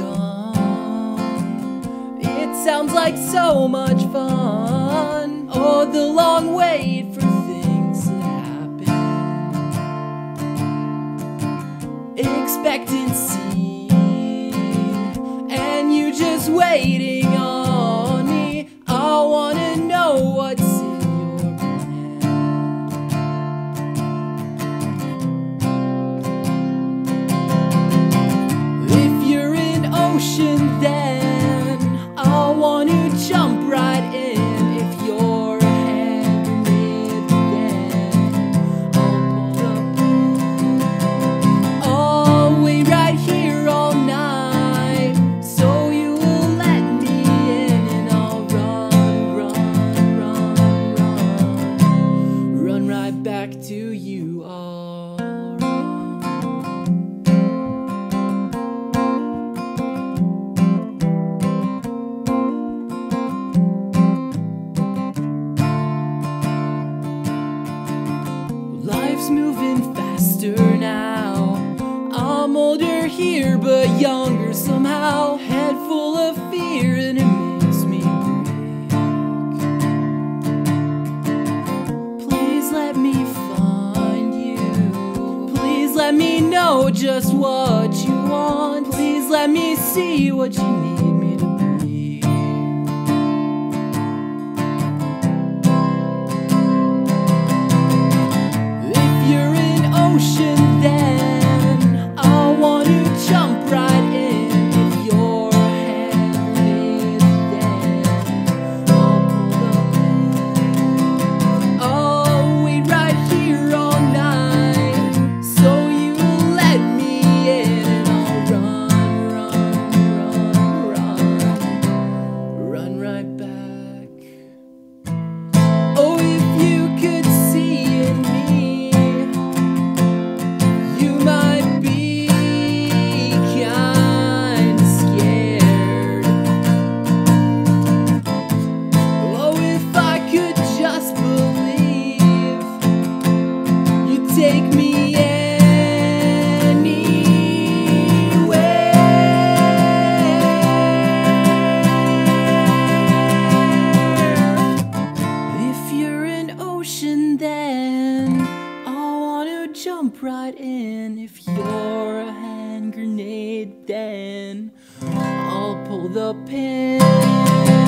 young. It sounds like so much fun. Oh, the long wait for things to happen. Expectancy, and you just waiting Moving faster now. I'm older here, but younger somehow. Head full of fear, and it makes me break. Please let me find you. Please let me know just what you want. Please let me see what you need If you're a hand grenade, then I'll pull the pin.